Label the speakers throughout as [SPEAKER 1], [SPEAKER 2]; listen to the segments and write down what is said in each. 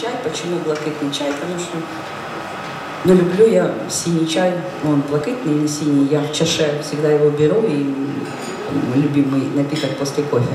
[SPEAKER 1] чай. Почему блакитный чай? Потому что ну, люблю я синий чай, он блакитный или синий. Я в чаше всегда его беру, и любимый напиток после кофе.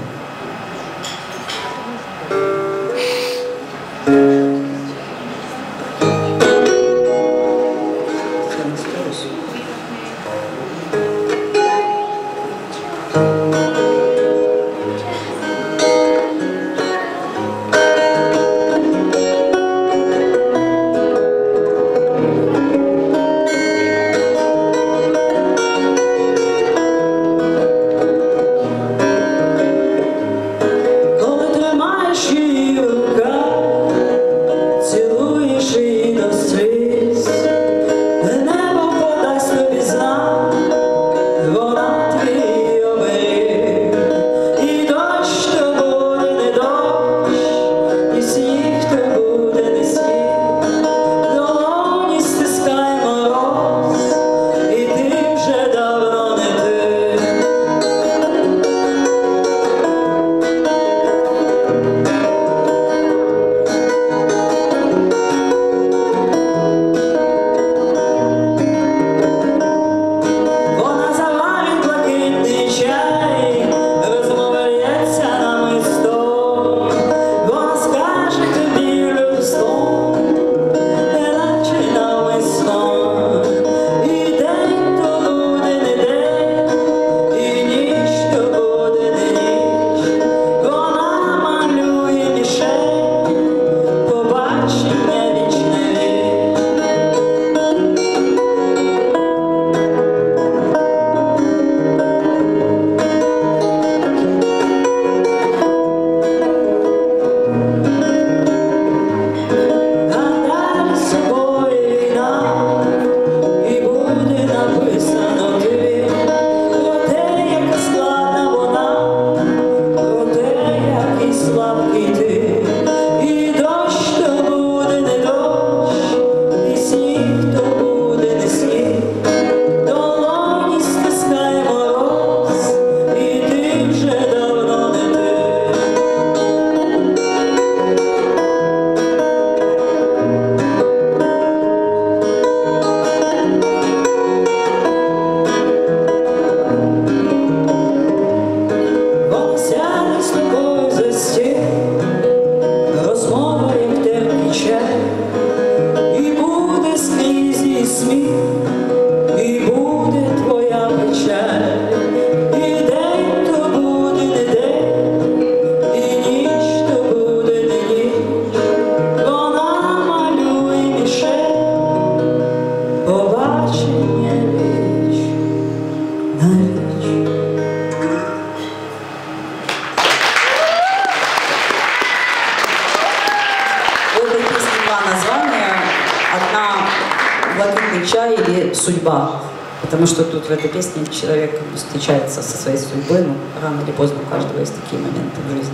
[SPEAKER 1] Потому что тут в этой песне человек встречается со своей судьбой, ну, рано или поздно у каждого есть такие моменты в жизни.